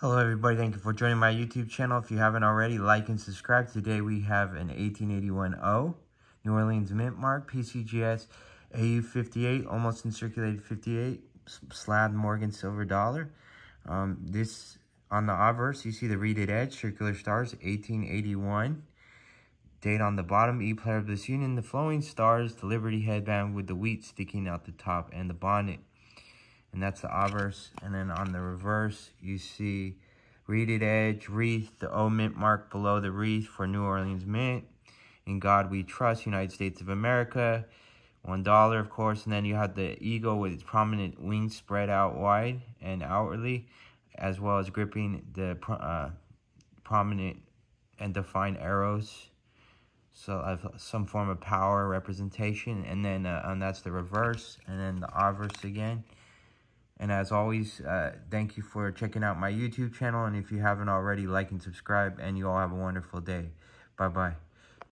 Hello everybody, thank you for joining my YouTube channel. If you haven't already, like and subscribe. Today we have an 1881 O, New Orleans Mint Mark, PCGS AU58, almost uncirculated 58, slab Morgan silver dollar. Um, this, on the obverse, you see the reeded edge, circular stars, 1881. Date on the bottom, E-player of this union, the flowing stars, the Liberty headband with the wheat sticking out the top, and the bonnet and that's the obverse. And then on the reverse, you see reeded edge, wreath, the O mint mark below the wreath for New Orleans Mint. In God We Trust, United States of America. One dollar, of course, and then you have the eagle with its prominent wings spread out wide and outwardly, as well as gripping the uh, prominent and defined arrows. So of some form of power representation, and then uh, and that's the reverse, and then the obverse again. And as always, uh, thank you for checking out my YouTube channel. And if you haven't already, like and subscribe. And you all have a wonderful day. Bye-bye.